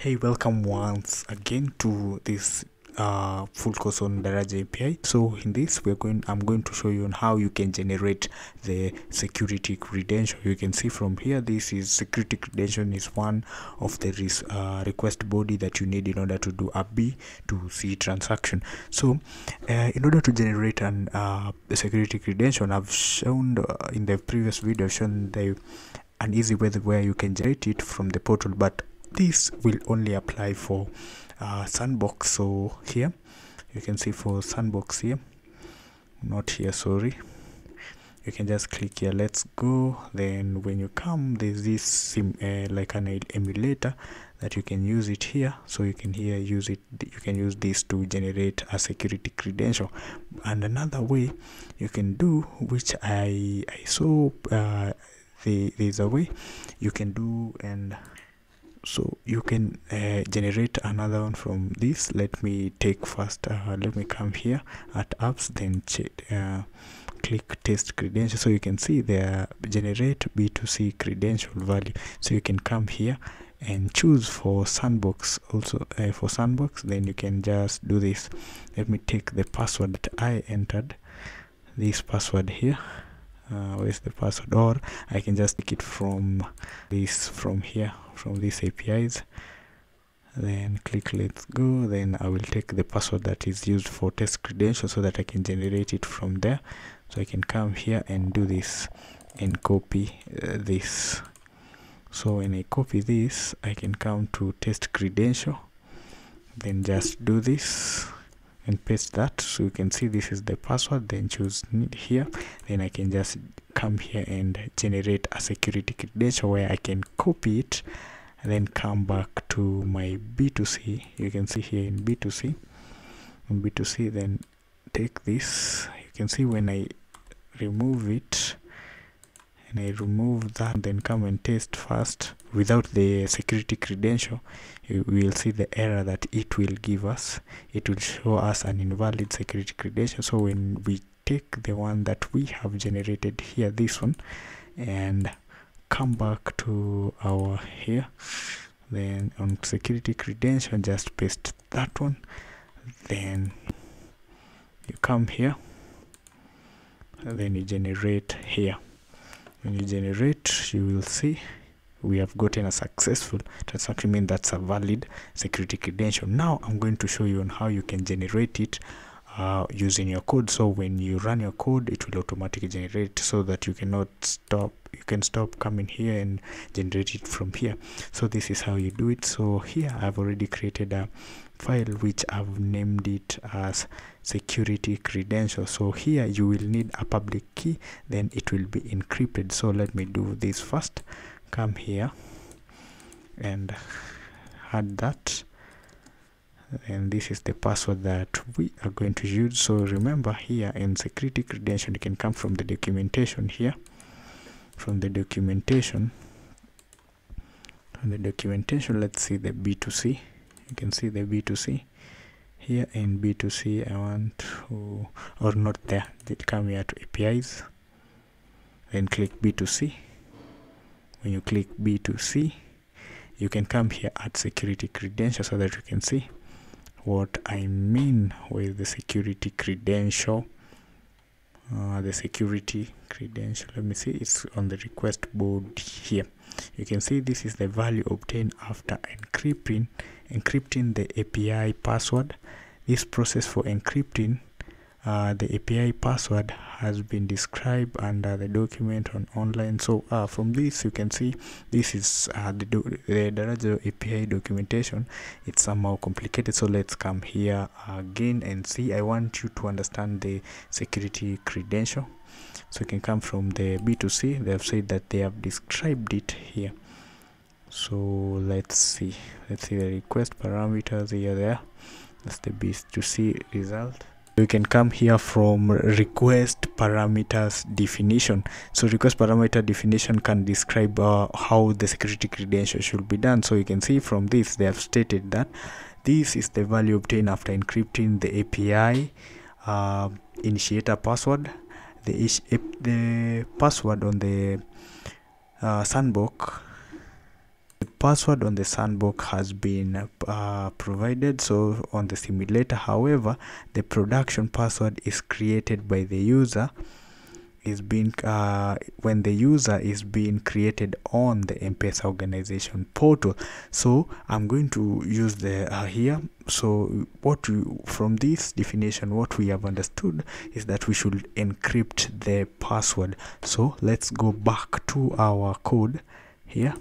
Hey, welcome once again to this uh, full course on Daraja API. So in this, we're going. I'm going to show you on how you can generate the security credential. You can see from here, this is security credential is one of the res, uh, request body that you need in order to do a B to C transaction. So uh, in order to generate an uh, security credential, I've shown uh, in the previous video I've shown the an easy way where you can generate it from the portal, but this will only apply for uh, sandbox so here you can see for sandbox here. Not here sorry. You can just click here let's go. Then when you come there's this sim uh, like an emulator that you can use it here. So you can here use it you can use this to generate a security credential. And another way you can do which i i saw uh, the, there's a way you can do and so you can uh, generate another one from this. Let me take first uh, let me come here at apps then uh, click test credential so you can see there generate b2c credential value. So you can come here and choose for sandbox also uh, for sandbox then you can just do this. Let me take the password that i entered. This password here uh, where's the password? Or I can just take it from this from here from these APIs then click let's go. Then I will take the password that is used for test credential so that I can generate it from there. So I can come here and do this and copy uh, this. So when I copy this I can come to test credential. Then just do this and paste that. So you can see this is the password then choose here. Then I can just come here and generate a security credential where I can copy it and then come back to my B2C you can see here in B2C in B2C then take this. You can see when I remove it and I remove that then come and test first without the security credential you will see the error that it will give us. It will show us an invalid security credential. So when we take the one that we have generated here this one and come back to our here then on security credential just paste that one. Then you come here then you generate here when you generate you will see we have gotten a successful transaction. Mean that's a valid security credential. Now i'm going to show you on how you can generate it uh, using your code. So when you run your code it will automatically generate so that you cannot stop you can stop coming here and generate it from here. So this is how you do it. So here i've already created a file which i've named it as security credential so here you will need a public key then it will be encrypted. So let me do this first. Come here and add that and this is the password that we are going to use. So remember here in security credential you can come from the documentation here. From the documentation. From the documentation let's see the b2c you can see the b2c here in b2c i want to or not there. Come here to apis then click b2c when you click b2c you can come here at security credential so that you can see what i mean with the security credential. Uh, the security credential let me see it's on the request board here. You can see this is the value obtained after encrypting encrypting the api password. This process for encrypting uh, the API password has been described under the document on online. So uh, from this you can see this is uh, the, the Daraja API documentation. It's somehow complicated. So let's come here again and see. I want you to understand the security credential. So you can come from the B2C they have said that they have described it here. So let's see. Let's see the request parameters here there. That's the B2C result you can come here from request parameters definition. So request parameter definition can describe uh, how the security credential should be done. So you can see from this they have stated that this is the value obtained after encrypting the api uh, initiator password the the password on the uh, sandbox password on the sandbox has been uh, provided so on the simulator. However the production password is created by the user is being uh, when the user is being created on the M-Pesa organization portal. So I'm going to use the uh, here. So what we, from this definition what we have understood is that we should encrypt the password. So let's go back to our code here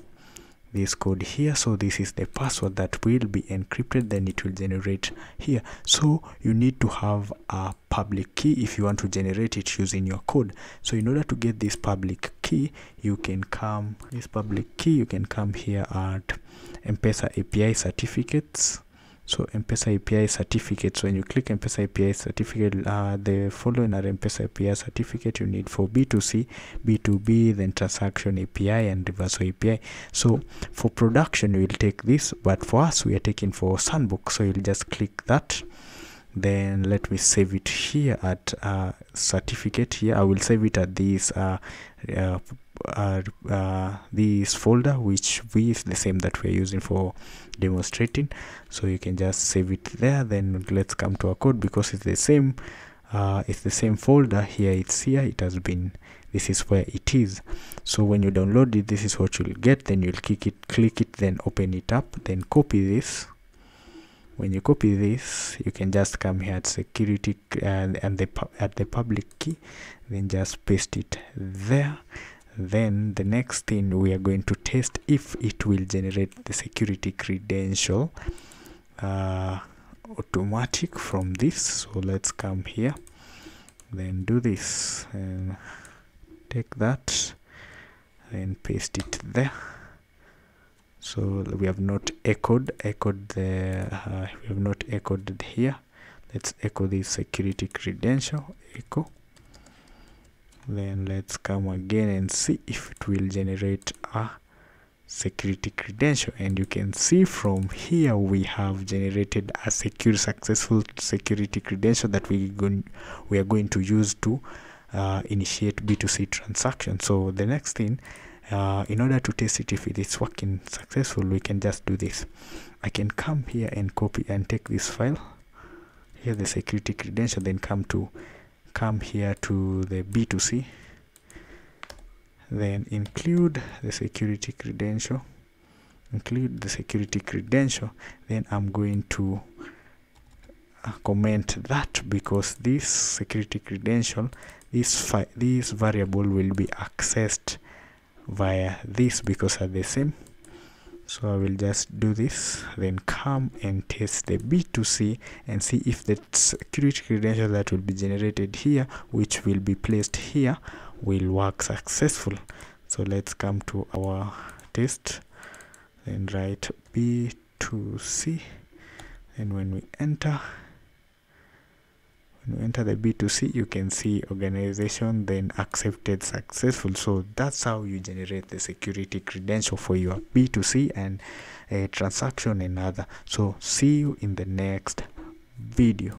this code here so this is the password that will be encrypted then it will generate here. So you need to have a public key if you want to generate it using your code. So in order to get this public key you can come this public key you can come here at M-Pesa API certificates so M-Pesa API certificates when you click M-Pesa API certificate uh, the following are M-Pesa API certificate you need for B2C B2B then transaction API and reversal API so for production we will take this but for us we are taking for sandbox so you'll just click that then let me save it here at uh, certificate here. I will save it at this uh, uh, uh, uh, this folder which we is the same that we're using for demonstrating. So you can just save it there. Then let's come to our code because it's the same uh, it's the same folder. Here it's here. It has been this is where it is. So when you download it this is what you'll get. Then you'll click it click it then open it up then copy this when you copy this you can just come here at security uh, and the at the public key then just paste it there. Then the next thing we are going to test if it will generate the security credential uh, automatic from this. So let's come here then do this and take that and paste it there so we have not echoed echoed the uh, we have not echoed here. Let's echo this security credential echo. Then let's come again and see if it will generate a security credential. And you can see from here we have generated a secure successful security credential that we going we are going to use to uh, initiate b2c transaction. So the next thing uh, in order to test it if it is working successful we can just do this. I can come here and copy and take this file. Here the security credential then come to come here to the B2C then include the security credential. Include the security credential. Then I'm going to uh, comment that because this security credential this this variable will be accessed via this because are the same. So I will just do this then come and test the B2C and see if the security credential that will be generated here which will be placed here will work successful. So let's come to our test and write B2C and when we enter you enter the b2c you can see organization then accepted successful. So that's how you generate the security credential for your b2c and a transaction and other. So see you in the next video